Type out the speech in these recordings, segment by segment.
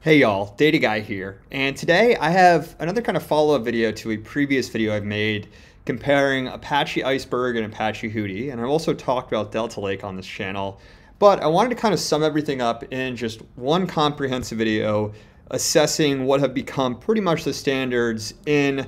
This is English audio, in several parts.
Hey y'all, Data Guy here, and today I have another kind of follow-up video to a previous video I've made comparing Apache Iceberg and Apache Hudi, and I've also talked about Delta Lake on this channel, but I wanted to kind of sum everything up in just one comprehensive video assessing what have become pretty much the standards in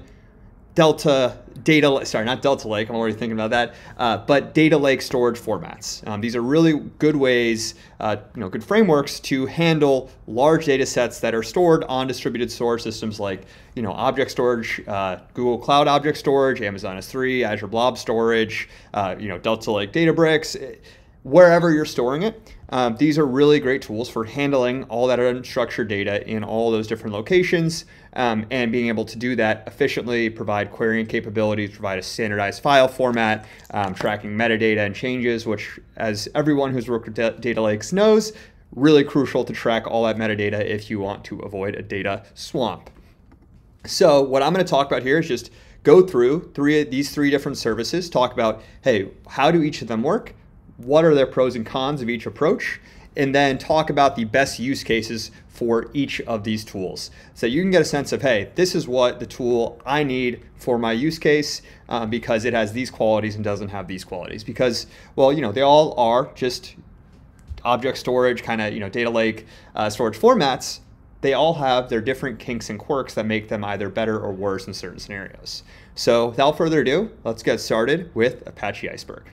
Delta data, sorry, not Delta Lake, I'm already thinking about that, uh, but data lake storage formats. Um, these are really good ways, uh, you know, good frameworks to handle large data sets that are stored on distributed storage systems like, you know, object storage, uh, Google Cloud Object Storage, Amazon S3, Azure Blob Storage, uh, you know, Delta Lake Databricks, wherever you're storing it. Um, these are really great tools for handling all that unstructured data in all those different locations um, and being able to do that efficiently, provide querying capabilities, provide a standardized file format, um, tracking metadata and changes, which, as everyone who's worked with data lakes knows, really crucial to track all that metadata if you want to avoid a data swamp. So what I'm going to talk about here is just go through three these three different services, talk about, hey, how do each of them work? What are their pros and cons of each approach, and then talk about the best use cases for each of these tools. So you can get a sense of, hey, this is what the tool I need for my use case um, because it has these qualities and doesn't have these qualities. Because, well, you know, they all are just object storage, kind of, you know, data lake uh, storage formats. They all have their different kinks and quirks that make them either better or worse in certain scenarios. So without further ado, let's get started with Apache Iceberg.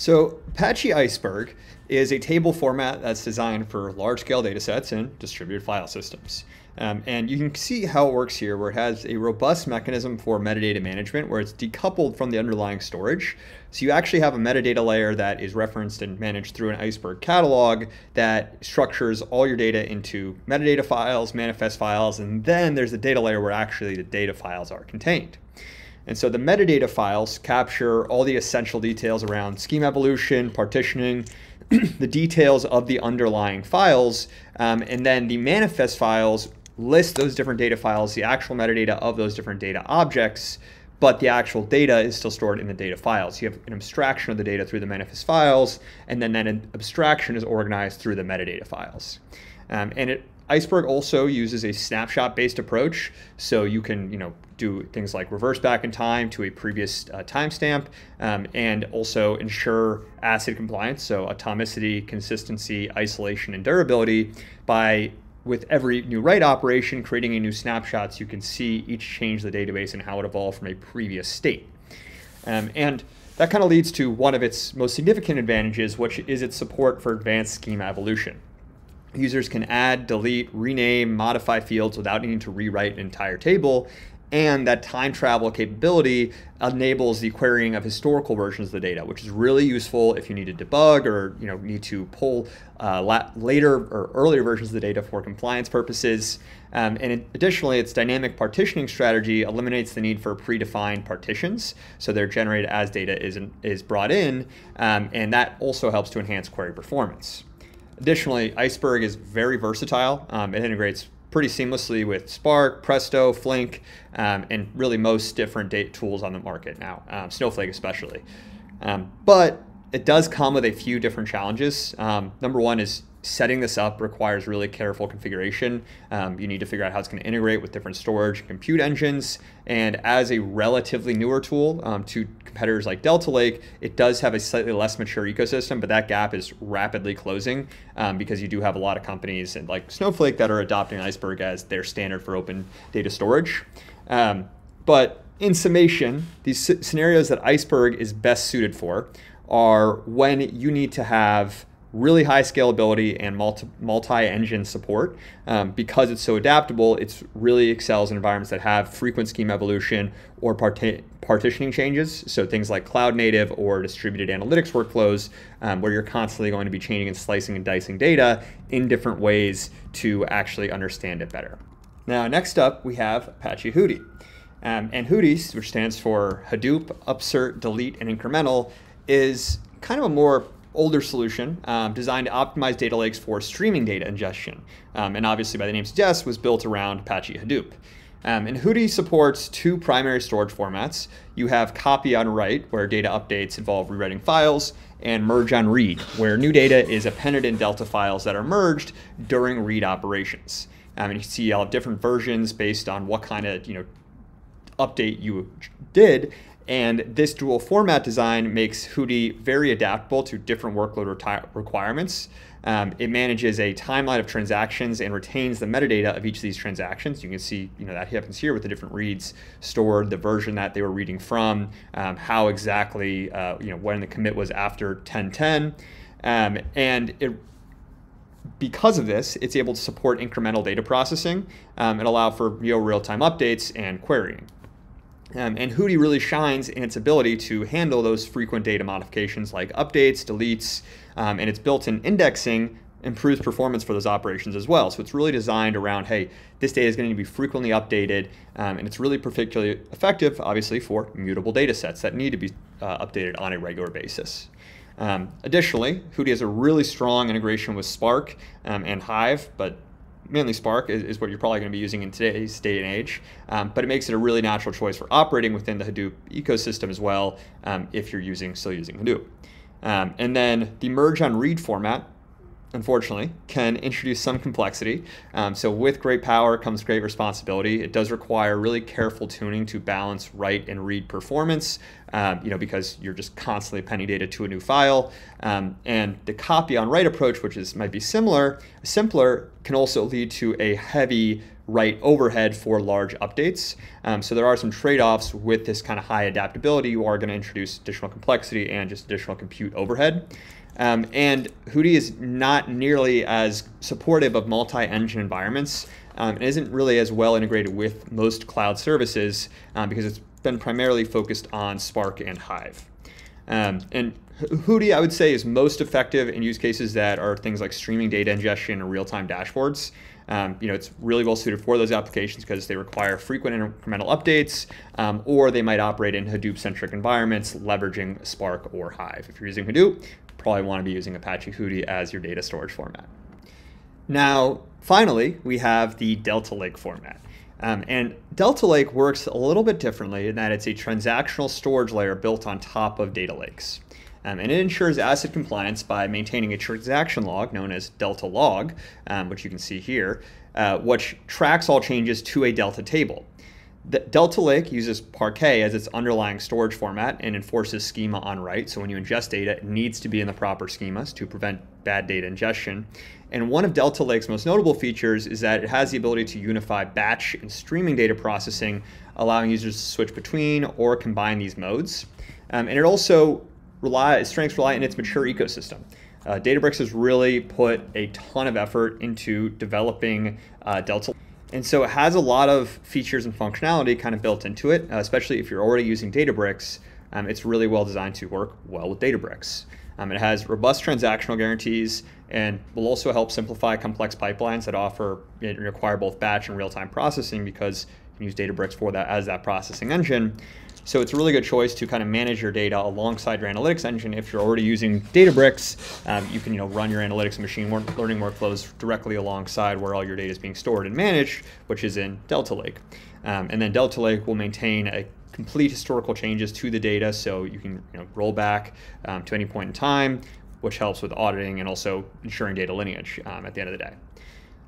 So Apache Iceberg is a table format that's designed for large-scale datasets and distributed file systems. Um, and you can see how it works here, where it has a robust mechanism for metadata management, where it's decoupled from the underlying storage. So you actually have a metadata layer that is referenced and managed through an Iceberg catalog that structures all your data into metadata files, manifest files, and then there's a data layer where actually the data files are contained. And so the metadata files capture all the essential details around schema evolution, partitioning, the details of the underlying files, um, and then the manifest files list those different data files, the actual metadata of those different data objects, but the actual data is still stored in the data files. You have an abstraction of the data through the manifest files, and then that abstraction is organized through the metadata files. Um, and it Iceberg also uses a snapshot-based approach, so you can, you know, do things like reverse back in time to a previous uh, timestamp, um, and also ensure ACID compliance, so atomicity, consistency, isolation, and durability by with every new write operation, creating a new snapshot so you can see each change the database and how it evolved from a previous state. Um, and that kind of leads to one of its most significant advantages, which is its support for advanced schema evolution. Users can add, delete, rename, modify fields without needing to rewrite an entire table. And that time travel capability enables the querying of historical versions of the data, which is really useful if you need to debug or you know need to pull uh, later or earlier versions of the data for compliance purposes. Um, and additionally, its dynamic partitioning strategy eliminates the need for predefined partitions, so they're generated as data is, is brought in, um, and that also helps to enhance query performance. Additionally, Iceberg is very versatile. Um, it integrates pretty seamlessly with Spark, Presto, Flink, um, and really most different date tools on the market now, um, Snowflake especially. Um, but it does come with a few different challenges. Um, number one is setting this up requires really careful configuration. Um, you need to figure out how it's going to integrate with different storage and compute engines. And as a relatively newer tool um, to competitors like Delta Lake, it does have a slightly less mature ecosystem, but that gap is rapidly closing um, because you do have a lot of companies and like Snowflake that are adopting Iceberg as their standard for open data storage. Um, but in summation, these scenarios that Iceberg is best suited for are when you need to have really high scalability and multi, multi-engine support. Um, because it's so adaptable, it's really excels in environments that have frequent schema evolution or parti partitioning changes. So things like cloud native or distributed analytics workflows, um, where you're constantly going to be changing and slicing and dicing data in different ways to actually understand it better. Now, next up, we have Apache Hudi. Um, and Hudi, which stands for Hadoop, Upsert, Delete, and Incremental, is kind of a more older solution um, designed to optimize data lakes for streaming data ingestion. Um, and obviously, by the name suggests, was built around Apache Hadoop. Um, and Hudi supports two primary storage formats. You have copy on write, where data updates involve rewriting files, and merge on read, where new data is appended in Delta files that are merged during read operations. Um, and you can see all different versions based on what kind of you know update you did. And this dual format design makes Hudi very adaptable to different workload requirements. Um, it manages a timeline of transactions and retains the metadata of each of these transactions. You can see, you know, that happens here with the different reads stored, the version that they were reading from, um, how exactly, uh, you know, when the commit was after 1010. Um, and it because of this, it's able to support incremental data processing um, and allow for real real-time updates and querying. Um, and Hudi really shines in its ability to handle those frequent data modifications like updates, deletes, um, and its built-in indexing improves performance for those operations as well. So it's really designed around, hey, this data is going to be frequently updated, um, and it's really particularly effective, obviously, for mutable data sets that need to be uh, updated on a regular basis. Um, additionally, Hudi has a really strong integration with Spark um, and Hive, but mainly Spark is, is what you're probably going to be using in today's day and age. Um, but it makes it a really natural choice for operating within the Hadoop ecosystem as well um, if you're using still using Hadoop. Um, and then the merge on read format unfortunately, can introduce some complexity. Um, so with great power comes great responsibility. It does require really careful tuning to balance write and read performance, um, you know, because you're just constantly appending data to a new file. Um, and the copy on write approach, which is might be similar, simpler, can also lead to a heavy write overhead for large updates. Um, so there are some trade-offs with this kind of high adaptability. You are going to introduce additional complexity and just additional compute overhead. Um, and Hudi is not nearly as supportive of multi-engine environments um, and isn't really as well integrated with most cloud services um, because it's been primarily focused on Spark and Hive. Um, and Hudi, I would say, is most effective in use cases that are things like streaming data ingestion and real-time dashboards. Um, you know, it's really well suited for those applications because they require frequent incremental updates, um, or they might operate in Hadoop-centric environments, leveraging Spark or Hive. If you're using Hadoop, probably want to be using Apache Hudi as your data storage format. Now, finally, we have the Delta Lake format. Um, and Delta Lake works a little bit differently in that it's a transactional storage layer built on top of data lakes. Um, and it ensures ACID compliance by maintaining a transaction log known as Delta log, um, which you can see here, uh, which tracks all changes to a Delta table. Delta Lake uses Parquet as its underlying storage format and enforces schema on write. So when you ingest data, it needs to be in the proper schemas to prevent bad data ingestion. And one of Delta Lake's most notable features is that it has the ability to unify batch and streaming data processing, allowing users to switch between or combine these modes. Um, and it also rely, strengths rely in its mature ecosystem. Uh, Databricks has really put a ton of effort into developing uh, Delta and so it has a lot of features and functionality kind of built into it, uh, especially if you're already using Databricks. Um, it's really well designed to work well with Databricks. Um, it has robust transactional guarantees and will also help simplify complex pipelines that offer and require both batch and real-time processing because you can use Databricks for that as that processing engine. So it's a really good choice to kind of manage your data alongside your analytics engine. If you're already using Databricks, um, you can you know run your analytics and machine learning workflows directly alongside where all your data is being stored and managed, which is in Delta Lake. Um, and then Delta Lake will maintain a complete historical changes to the data, so you can you know, roll back um, to any point in time, which helps with auditing and also ensuring data lineage um, at the end of the day.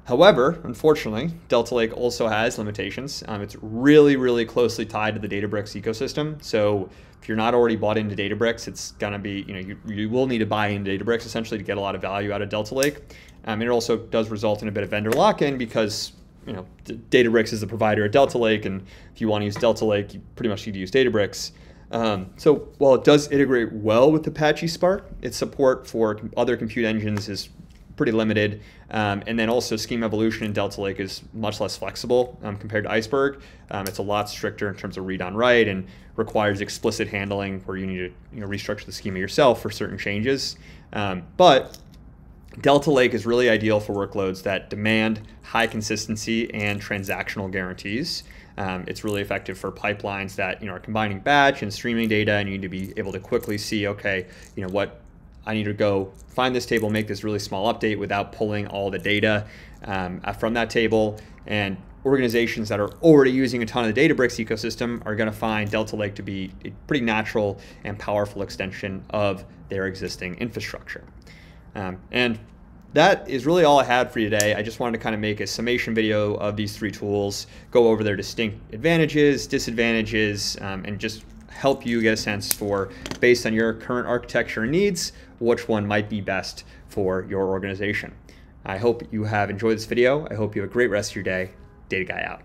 However, unfortunately, Delta Lake also has limitations. Um, it's really, really closely tied to the Databricks ecosystem. So if you're not already bought into Databricks, it's gonna be, you know, you, you will need to buy into Databricks essentially to get a lot of value out of Delta Lake. Um, it also does result in a bit of vendor lock-in because you know Databricks is the provider at Delta Lake, and if you want to use Delta Lake, you pretty much need to use Databricks. Um, so while it does integrate well with Apache Spark, its support for other compute engines is pretty limited. Um, and then also schema evolution in Delta Lake is much less flexible um, compared to Iceberg. Um, it's a lot stricter in terms of read on write and requires explicit handling where you need to you know, restructure the schema yourself for certain changes. Um, but Delta Lake is really ideal for workloads that demand high consistency and transactional guarantees. Um, it's really effective for pipelines that you know are combining batch and streaming data, and you need to be able to quickly see, okay, you know what I need to go find this table, make this really small update without pulling all the data um, from that table. And organizations that are already using a ton of the Databricks ecosystem are going to find Delta Lake to be a pretty natural and powerful extension of their existing infrastructure. Um, and that is really all I had for you today. I just wanted to kind of make a summation video of these three tools, go over their distinct advantages, disadvantages, um, and just help you get a sense for, based on your current architecture needs, which one might be best for your organization. I hope you have enjoyed this video. I hope you have a great rest of your day. Data Guy out.